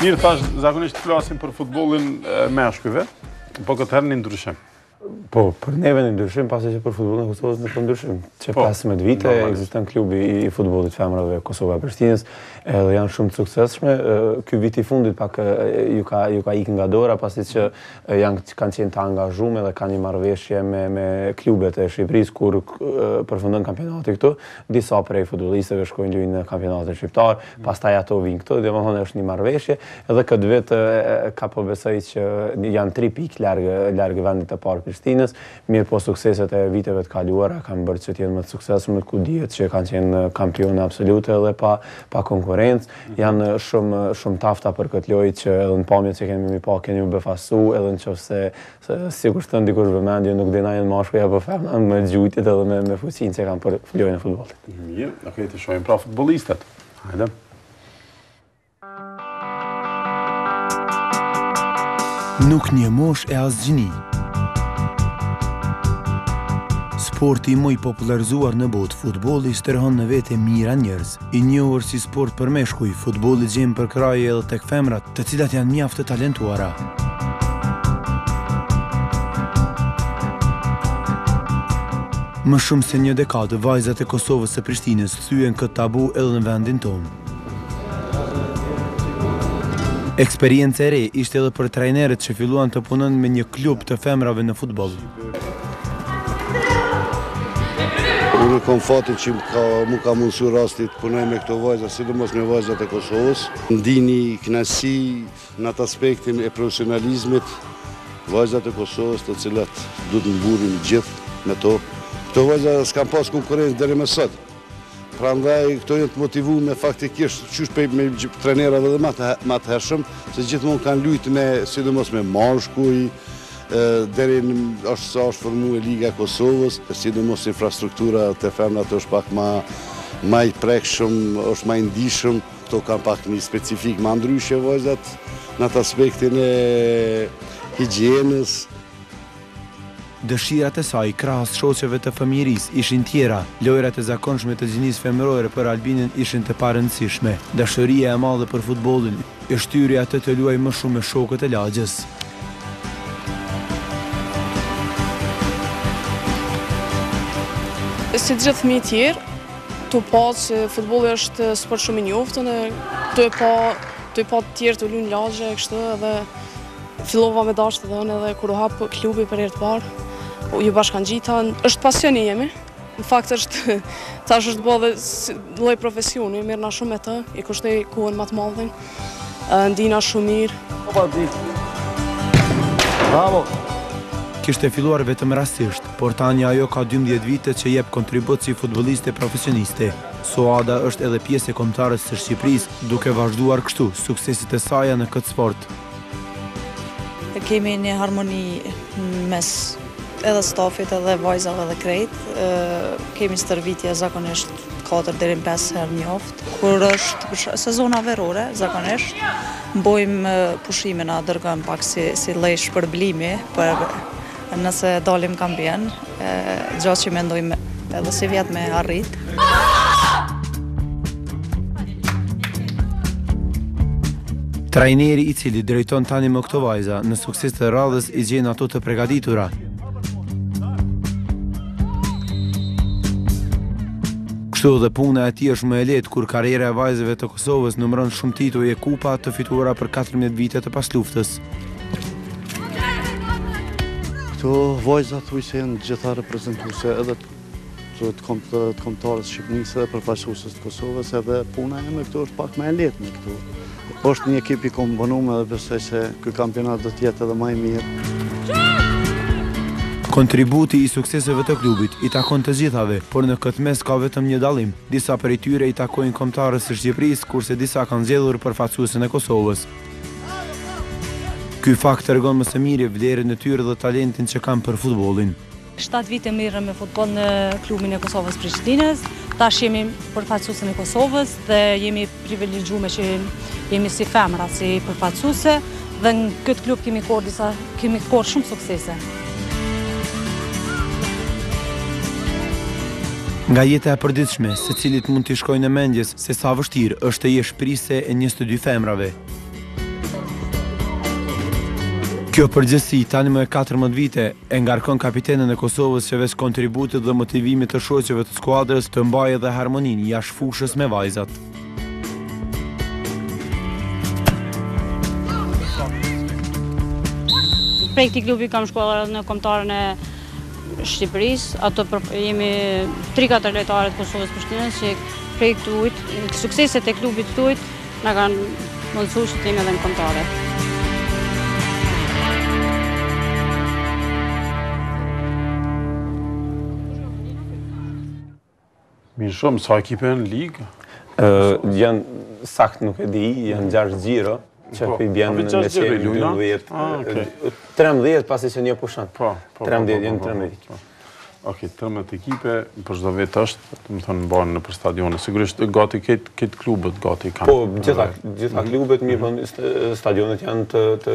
Mirë thash, zakonisht të flasim për futbollin e meshkujve, po këtë herë një ndryshim. Po, për neve një ndryshim, pasi që për futbollin e Kosovës një ndryshim. Që 15 po, vite ekziston klubi i futbollit femrave Kosova e Prishtinës, edhe janë shumë të suksesshme. Ky vit i fundit pak ju ka, ju ka ikë nga dora, pasi që janë, kanë qenë të angazhume dhe kanë një marrëveshje me, me klubet e Shqipërisë, kur përfundon kampionati këtu, disa prej futbollisteve shkojnë lujnë në kampionatin shqiptar, pastaj ato vijnë këtu, domethënë është një marrëveshje, edhe këtë vit ka po besoj që janë tri pikë larg vendit të parë Prishtinës, mirëpo sukseset e viteve të kaluara kanë bërë që t'jenë më të suksesshmet, ku dihet që kanë qenë kampione absolute edhe pa konkurencë, janë shumë t'afta për këtë lojë që edhe në pamjet që kemi me i pa, kemi me u befasu edhe në qoftë se Se s'i kushton dikush vëmendje nuk din a janë mashkuj apo femna me gjujtjet edhe me me fuqinë që kanë për lojën e futbollit. Mirë, okay, të shohim pra futbollistet. Hajde. Nuk njeh moshë e as gjini. Sporti më i popularizuar në botë, futbolli strehon në vete mijëra njerëz. I njohur si sport për meshkuj, futbolli gjen përkrahje edhe tek femrat, të cilat janë mjaft të talentuara. Më shumë se një dekadë, vajzat e Kosovës së Prishtinës thyejnë këtë tabu edhe në vendin tonë. Eksperiencë e re ishte edhe për trajnerët që filluan të punojnë me një klub të femrave në futbol. Unë kom fatin që m'u ka mundësu rasti të punoj me këto vajza, sidomos me vajzat e Kosovës. Ndij knaqsi në atë aspektin e profesionalizmit, vajzat e Kosovës të cilat duhet të mburrem gjithë me to. Këto vajza s'kanë pas konkurencë deri më sot. Prandaj këto janë të motivume faktikisht qysh prej trajnerëve edhe më të më të hershëm, se gjithmonë kanë luajtur me sidomos me Mashkuj, deri në është sa është formu e Liga Kosovës, sidomos infrastruktura te femrat është pak ma, ma e prekshme, është ma e ndishme, këto kanë pak një specifikë ma ndryshe vajzat në atë aspektin e higjienës, Dëshirat e saj, krahas shoqeve të fëmijërisë, ishin tjera. Lojërat e zakonshme të gjinisë femërore për Albinën ishin të parëndësishme. Dashuria e madhe për futbollin, e shtyri atë të luajë më shumë me shokët e lagjes. Si të gjithë fëmijët tjerë, tu pa që futbolli është sport shumë i njoftë, tu i pa të tjerët tu lu n'lagje, kështu edhe Fillova me dashtë dhe unë edhe kur u hapë klubi për herë të parë, iu bashkangjita, është pasion i jemi, në fakt është, tash është bo edhe lloj profesioni, merrna shumë me të, i kushtoj kohën ma të madhen, ndihna shumë mirë. Opa, ditë. Bravo! Kishte filluar vetëm rastësisht, por tani ajo ka 12 vite që jep kontribut si futbolliste profesioniste. Suada është edhe pjesë e kombëtares së Shqipërisë, duke vazhduar kështu sukseset e saja në këtë sport. Kemi një harmoni mes edhe stafit edhe vajzave dhe krejt. Kemi stërvitje zakonisht 4 deri në 5 herë n'javë. Kur është sezona verore, zakonisht mbojmë pushime, na dërgojnë pak si si lloj shpërblimi për Nëse dalim kampion, gjë që mendojmë edhe sivjet me arrit. Trajneri i cili drejton tanimë këto vajza në sukses të radhës i gjen ato të pregaditura. Kështu dhe puna e tij është më e lehtë kur karriera e vajzave të Kosovës numëron shumë tituj e kupa të fituara për 14 vite të pasluftës. Këto vajza thujse janë të gjitha reprezentuese edhe të kombëtares Shqipnisë dhe përfaqësueses të Kosovës edhe puna me këto është pak më e lehtë me këto. është një ekip i komponume dhe besoj se ky kampionat do të jetë edhe ma i mirë. Kontributi i sukseseve të klubit i takon të gjithave, por në këtë mes ka vetëm një dallim. Disa prej tyre i takojnë kombëtares së Shqipërisë, kurse disa kanë zgjedhur përfaqësuesen e Kosovës. Ky fakt tregon më së miri vlerën e tyre dhe talentin që kanë për futbollin. Shtatë vite merrem me futboll në klubin e Kosovës Prishtinës. Tash jemi përfaqësuese e Kosovës dhe jemi të privilegjume që jemi si femra, si përfaqësuese dhe në këtë klub kemi korrë disa kemi korrë shumë suksese. Nga jeta e përditshme, secilit mund t'i shkojë në mendje Se sa vështirë është të jesh prijëse e njëzet e dy femrave. Kjo përgjegjësi, tanimë e katërmbëdhjetë vite, e ngarkon kapitenen e Kosovës që veç kontributit dhe motivimit të shoqeve të skuadrës të mbajë edhe harmoninë jashtë fushës me vajzat. Prej këtij klubi kam shkuar edhe në Kombëtaren e Shqipërisë, ato, jemi 3-4 lojtare të Kosovës Prishtinës që prej këtujt, sukseset e klubit këtujt, na kanë mundësu që të jemi edhe në kombëtare. Mirë shumë, sa ekipe janë në ligë? Janë, sakt nuk e di, janë 6 xhiro, që po, i bjen me qenë 12, 13 pasi që një pushon. 13, janë 13. Ok, 13 ekipe, për çdo vit është, domethënë mbahen nëpër stadione, sigurisht gati këto klubet gati kanë. Po, gjitha mhm. klubet, mirëpo mhm. stadionet janë të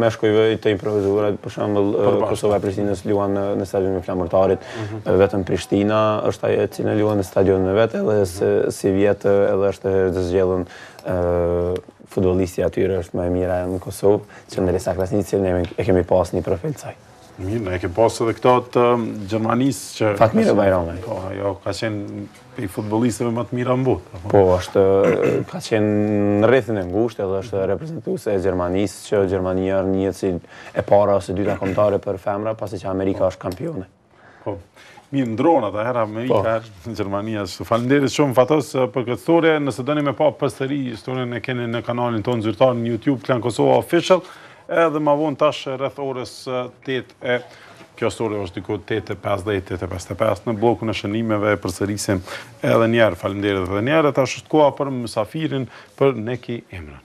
meshkujve të improvizuara, për shembull Kosova e Prishtinës luan në stadionin e Flamurtarit, vetëm Prishtina është ajo e cila luan në stadionin e vet edhe sivjet edhe është zgjedhur futbollistja e tyre është më e mira në Kosovë, që Nerisa Krasniqi ne e kemi pas një profil të saj. Mirë, ne e kemi pas edhe këtë të Gjermanisë që... Fatmire Bajramaj. Po, ajo ka qenë Pej futbollisteve ma të mira në botë. Apo? Po, është, ka qenë në rrethin e ngusht edhe është reprezentuese e Gjermanisë, që Gjermania është njësi e para ose dyta kombëtare për femra, pasi që Amerika është kampione. Po, mirë, ndrron atëherë Amerika po. është në Gjermania. Falimderit shumë, Fatos për këtë storie, nëse doni me pa përsëri storien e keni në kanalin tonë zyrtar në Youtube, Klan Kosova Official, Edhe ma vonë tash rreth orës tetë kjo storie është diku 8.50, 8.55, në bllokun e shënimeve e përsërisim edhe njerë, falimderit edhe njerë, e tash është koha për mysafirin, për Neki Emrën.